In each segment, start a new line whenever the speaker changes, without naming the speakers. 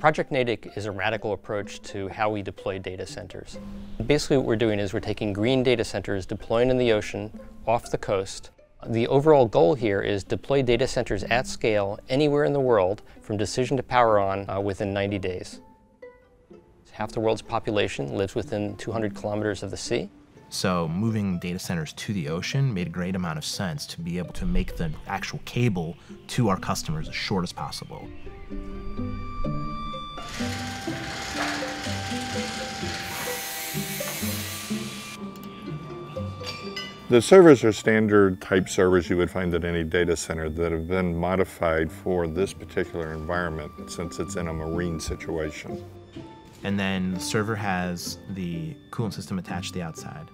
Project Natick is a radical approach to how we deploy data centers. Basically what we're doing is we're taking green data centers, deploying in the ocean, off the coast. The overall goal here is deploy data centers at scale anywhere in the world from decision to power on uh, within 90 days. Half the world's population lives within 200 kilometers of the sea.
So moving data centers to the ocean made a great amount of sense to be able to make the actual cable to our customers as short as possible.
The servers are standard type servers you would find at any data center that have been modified for this particular environment since it's in a marine situation.
And then the server has the coolant system attached to the outside.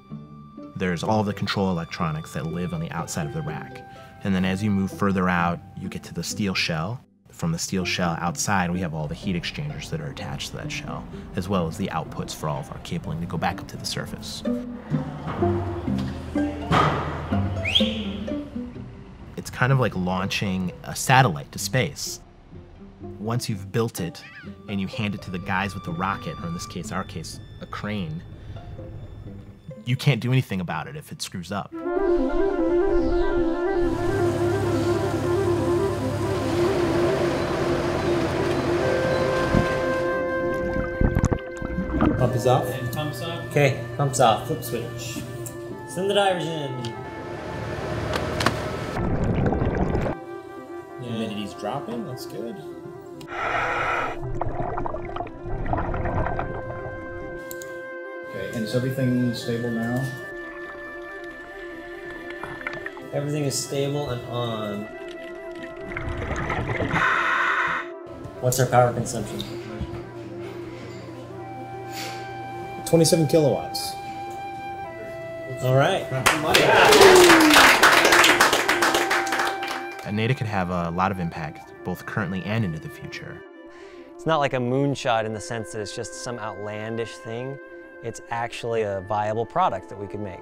There's all the control electronics that live on the outside of the rack. And then as you move further out, you get to the steel shell. From the steel shell outside, we have all the heat exchangers that are attached to that shell, as well as the outputs for all of our cabling to go back up to the surface. Kind of like launching a satellite to space. Once you've built it and you hand it to the guys with the rocket, or in this case, our case, a crane, you can't do anything about it if it screws up.
Pump is off.
And pumps up.
Okay, pumps off. Flip switch. Send the divers in.
Dropping. That's good.
Okay, and is everything stable now?
Everything is stable and on. What's our power consumption?
27 kilowatts.
All right.
And Natick could have a lot of impact, both currently and into the future.
It's not like a moonshot in the sense that it's just some outlandish thing. It's actually a viable product that we could make.